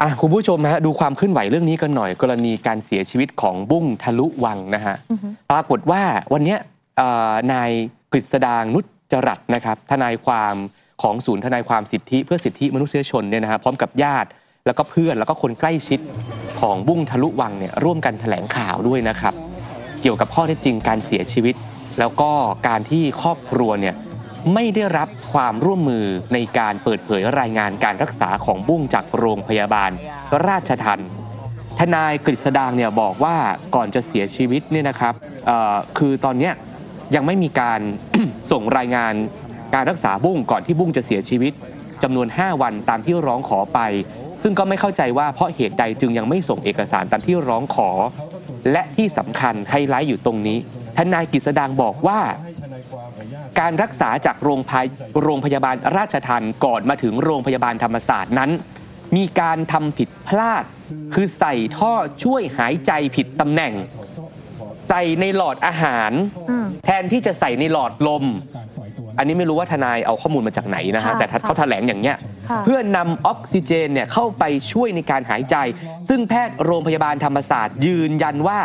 อะคุณผู้ชมฮะดูความเคลื่อนไหวเรื่องนี้กันหน่อย กรณีการเสียชีวิตของบุ้งทะลุวังนะฮะอือฮึปรากฏว่าวันเนี้ยเอ่อนายกฤษดางนุจจรัตน์นะครับทนายความของศูนย์ทนายความสิทธิเพื่อสิทธิมนุษยชนเนี่ยนะฮะพร้อมกับญาติแล้วก็เพื่อนแล้วก็คนใกล้ชิดของบุ้งทะลุวังเนี่ยร่วมกันแถลงข่าวด้วยนะครับ เกี่ยวกับข้อเท็จจริงการเสียชีวิต แล้วก็การที่ครอบครัวเนี่ย ไม่ได้รับความร่วมมือในการเปิดเผยรายงานการรักษาของบุ้งจากโรงพยาบาล ราชทันทนายกฤษดางเนี่ยบอกว่าก่อนจะเสียชีวิตเนี่ยนะครับคือตอนนี้ยยังไม่มีการส่งรายงานการรักษาบุ้งก่อนที่บุ้งจะเสียชีวิตจำนวน 5 วันตามที่ร้องขอไป ซึ่งก็ไม่เข้าใจว่าเพราะเหตุใดจึงยังไม่ส่งเอกสารตามที่ร้องขอ และที่สำคัญไฮไลท์อยู่ตรงนี้ทนายกฤษดางบอกว่า การรักษาจากโรงพยโรงพยาบาลราชทันก่อนมาถึงโรงพยาบาลธรรมศาสตร์นั้น มีการทำผิดพลาด คือใส่ท่อช่วยหายใจผิดตำแหน่ง ใส่ในหลอดอาหารอืมแทนที่จะใส่ในหลอดลม อันนี้ไม่รู้ว่าทนายเอาข้อมูลมาจากไหนนะฮะ ค่ะแต่ถ้าค่ะเขาแถลงอย่างเงี้ยค่ะ เพื่อนำออกซิเจนเนี่ยเข้าไปช่วยในการหายใจ ซึ่งแพทย์โรงพยาบาลธรรมศาสตร์ ยืนยันว่า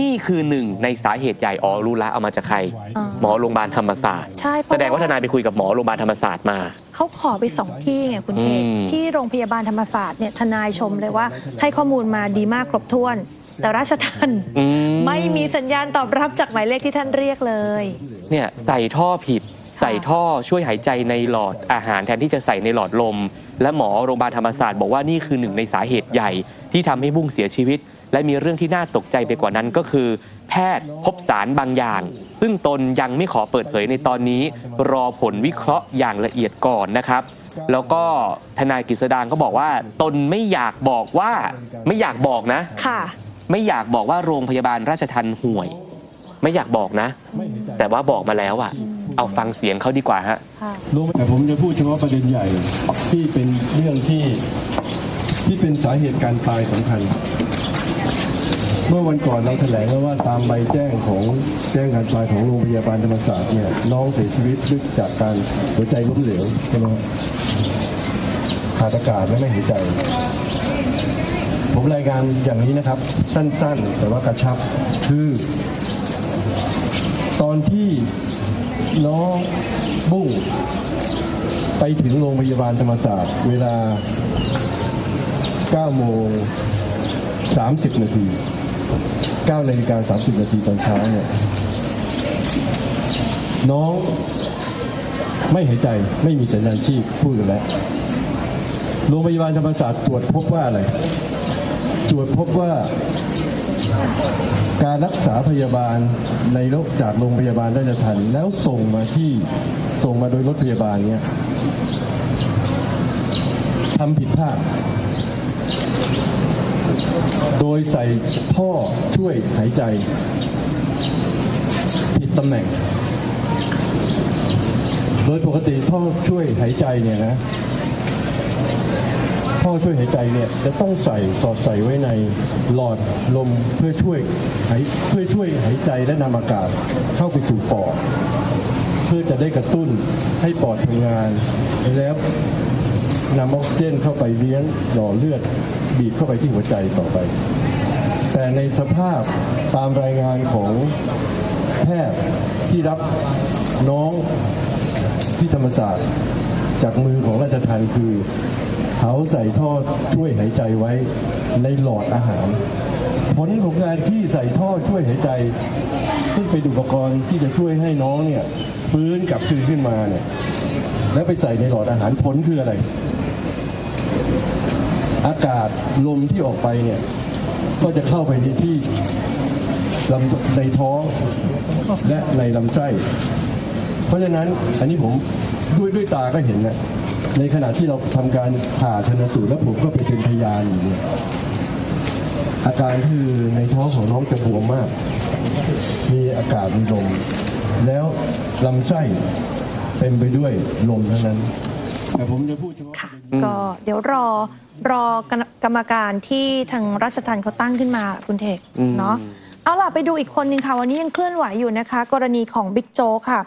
นี่คือหนึ่งในสาเหตุใหญ่อ๋อรู้ละเอามาจากใคร อ่า หมอโรงพยาบาลธรรมศาสตร์ ใช่เพแสระดงว่าทนายไปคุยกับหมอโรงพยาบาลธรรมศาสตร์มา เขาขอไปสองที่ไงคุณเอกอืม ที่โรงพยาบาลธรรมศาสตร์เนี่ยทนายชมเลยว่า ให้ข้อมูลมาดีมากครบถ้วน แต่ราชทันอืไม่มีสัญญาณตอบรับจากหมายเลขที่ท่านเรียกเลย เนี่ยใส่ท่อผิดค่ะใส่ท่อช่วยหายใจในหลอดอาหารแทนที่จะใส่ในหลอดลม และหมอโรงพยาบาลธรรมศาสตร์บอกว่านี่คือหนึ่งในสาเหตุใหญ่ ที่ทำให้บุ้งเสียชีวิต และมีเรื่องที่น่าตกใจไปกว่านั้นก็คือ แพทย์พบสารบางอย่าง ซึ่งตนยังไม่ขอเปิดเผยในตอนนี้ รอผลวิเคราะห์อย่างละเอียดก่อนนะครับแล้วก็ทนายกฤษดางก็บอกว่า ตนไม่อยากบอกว่าไม่อยากบอกนะค่ะ ไม่อยากบอกว่าโรงพยาบาลราชทันห่วย ไม่อยากบอกนะ แต่ว่าบอกมาแล้วอะ เอาฟังเสียงเขาดีกว่าฮะค่ะรู้ไหมแต่ผมจะพูดเฉพาะประเด็นใหญ่ที่เป็นเรื่องที่ที่เป็นสาเหตุการตายสำคัญ เมื่อวันก่อนเราแถลงแล้วว่าตามใบแจ้งของแจ้งการตายของโรงพยาบาลธรรมศาสตร์เนี่ยน้องเสียชีวิตด้วยจากการหัวใจล้มเหลวใช่ไหมครับขาดอากาศและไม่หายใจ ผมรายงานอย่างนี้นะครับ สั้นๆ แต่ว่ากระชับคือ ตอนที่ น้องบุ้งไปถึงโรงพยาบาลธรรมศาสตร์ เวลา 9 โมง 30 นาที 9 นาฬิกา 30 นาทีตอนเช้าเนี่ยน้องไม่หายใจไม่มีสัญญาณชีพพูดกันแล้วโรงพยาบาลธรรมศาสตร์ตรวจพบว่าอะไร ตรวจพบว่า การรักษาพยาบาลในโรคจากโรงพยาบาลราชทัน แล้วส่งมาที่ส่งมาโดยรถพยาบาลเนี้ยทำผิดพลาดโดยใส่ท่อช่วยหายใจ ผิดตำแหน่ง โดยปกติท่อช่วยหายใจเนี่ยนะ ท่อช่วยหายใจเนี่ยจะต้องใส่สอดใส่ไว้ในหลอดลมเพื่อช่วยหายเพื่อช่วยหายใจและนำอากาศเข้าไปสู่ปอดเพื่อจะได้กระตุ้นให้ปอดทำงาน แล้วนำออกซิเจนเข้าไปเลี้ยงหล่อเลือดบีบเข้าไปที่หัวใจต่อไป แต่ในสภาพตามรายงานของแพทย์ที่รับน้องที่ธรรมศาสตร์ จากมือของราชทานคือ เขาใส่ท่อช่วยหายใจไว้ในหลอดอาหาร ผลของการที่ใส่ท่อช่วยหายใจ ซึ่งเป็นอุปกรณ์ที่จะช่วยให้น้องเนี่ยฟื้นกลับคืนขึ้นมาเนี่ยแล้วไปใส่ในหลอดอาหารผลคืออะไร อากาศลมที่ออกไปเนี่ยก็จะเข้าไปในที่ลำในท้องและในลำไส้ เพราะฉะนั้นอันนี้ผมด้วยด้วยตาก็เห็นนะ ในขณะที่เราทำการผ่าชนสูตรแล้วผมก็ไปเป็นพยานอยู่เนี่ยอาการคือในท้องของน้องจะบวมมาก มีอากาศมีลม แล้วลำไส้เต็มไปด้วยลมทั้งนั้น แต่ผมจะพูดเฉพาะค่ะก็เดี๋ยวรอรอกรรมการที่ทางราชทันเขาตั้งขึ้นมาคุณเทกอืมเนาะเอาล่ะไปดูอีกคนหนึ่งค่ะ วันนี้ยังเคลื่อนไหวอยู่นะคะ กรณีของบิ๊กโจ๊กค่ะ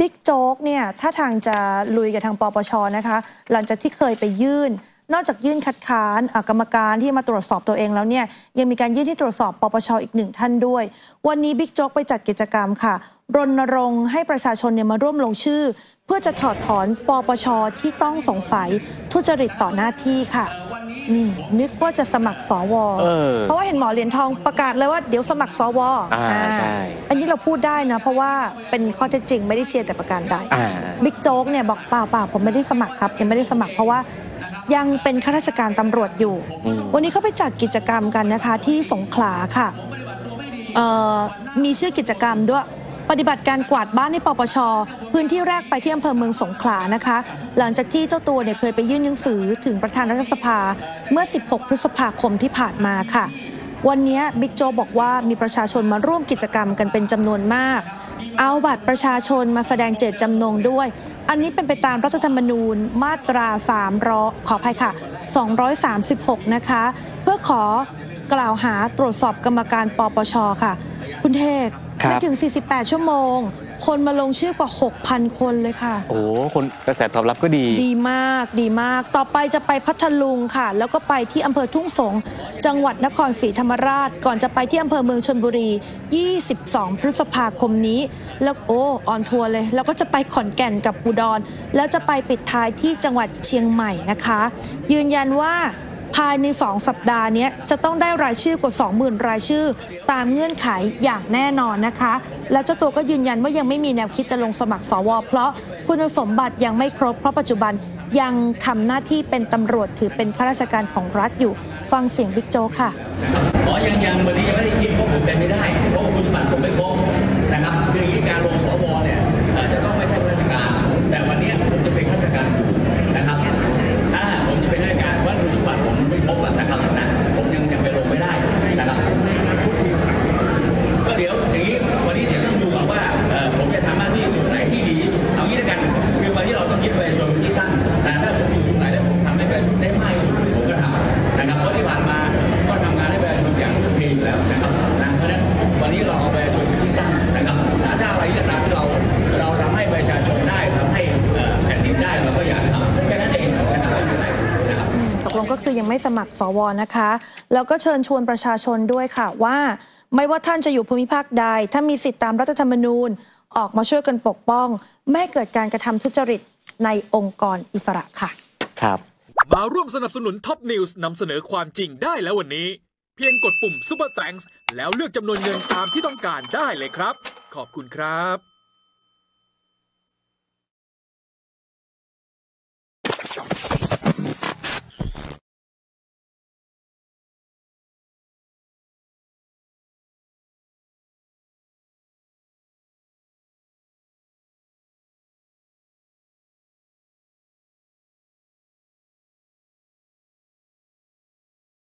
บิ๊กโจ๊กเนี่ยถ้าทางจะลุยกับทางปปชนะคะ หลังจากที่เคยไปยื่น นอกจากยื่นคัดค้านกรรมการที่มาตรวจสอบตัวเองแล้วเนี่ยยังมีการยื่นที่ตรวจสอบปปชอีกหนึ่งท่านด้วย วันนี้บิ๊กโจ๊กไปจัดกิจกรรมค่ะ รณรงค์ให้ประชาชนเนี่ยมาร่วมลงชื่อ เพื่อจะถอดถอนปปชที่ต้องสงสัยทุจริตต่อหน้าที่ค่ะ นี่นึกว่าจะสมัครสวเออเพราะว่าเห็นหมอเหรียญทองประกาศเลยว่าเดี๋ยวสมัครสวอ่าใช่อันนี้เราพูดได้นะ เพราะว่าเป็นข้อเท็จจริงไม่ได้เชียร์แต่ประการใดอ่า บิ๊กโจ๊กเนี่ยบอกเปล่าเปล่าผมไม่ได้สมัครครับ ยังไม่ได้สมัครเพราะว่ายังเป็นข้าราชการตำรวจอยู่ อืม วันนี้เขาไปจัดกิจกรรมกันนะคะที่สงขลาค่ะเอ่อมีชื่อกิจกรรมด้วย ปฏิบัติการกวาดบ้านในปปช พื้นที่แรกไปที่อำเภอเมืองสงขลานะคะ หลังจากที่เจ้าตัวเนี่ยเคยไปยื่นหนังสือถึงประธานรัฐสภาเมื่อ 16 พฤษภาคมที่ผ่านมาค่ะ วันนี้บิ๊กโจบอกว่ามีประชาชนมาร่วมกิจกรรมกันเป็นจำนวนมากเอาบัตรประชาชนมาแสดงเจตจำนงด้วย อันนี้เป็นไปตามรัฐธรรมนูญมาตรา3รอขออภัยค่ะ 236 นะคะ เพื่อขอกล่าวหาตรวจสอบกรรมการปปชค่ะ คุณเทกครับ ไม่ถึง 48 ชั่วโมง คนมาลงชื่อกว่า 6,000 คนเลยค่ะ โอ้คนกระแสตอบรับก็ดี ดีมากดีมากต่อไปจะไปพัทลุงค่ะ แล้วก็ไปที่อำเภอทุ่งสงจังหวัดนครศรีธรรมราช ก่อนจะไปที่อำเภอเมืองชนบุรี 22 พฤษภาคมนี้ แล้วโอ้ออนทัวร์เลย แล้วก็จะไปขอนแก่นกับอุดร แล้วจะไปปิดท้ายที่จังหวัดเชียงใหม่นะคะ ยืนยันว่า ภายใน 2 สัปดาห์นี้จะต้องได้รายชื่อกว่า 20,000 รายชื่อ ตามเงื่อนไขอย่างแน่นอนนะคะ และเจ้าตัวก็ยืนยันว่ายังไม่มีแนวคิดจะลงสมัครสว เพราะคุณสมบัติยังไม่ครบเพราะปัจจุบันยังทำหน้าที่เป็นตำรวจถือเป็นข้าราชการของรัฐอยู่ ฟังเสียงบิ๊กโจ้ค่ะอ๋อยังยังวันนี้ยังไม่ได้คิดเพราะผมเป็นไม่ได้ คือยังไม่สมัครสวนะคะ แล้วก็เชิญชวนประชาชนด้วยค่ะว่า ไม่ว่าท่านจะอยู่ภูมิภาคใด ถ้ามีสิทธิตามรัฐธรรมนูญ ออกมาช่วยกันปกป้อง ไม่ให้เกิดการกระทำทุจริตในองค์กรอิสระค่ะ ครับ มาร่วมสนับสนุนท็อปนิวส์นำเสนอความจริงได้แล้ววันนี้ เพียงกดปุ่ม Super Thanks แล้วเลือกจำนวนเงินตามที่ต้องการได้เลยครับ ขอบคุณครับ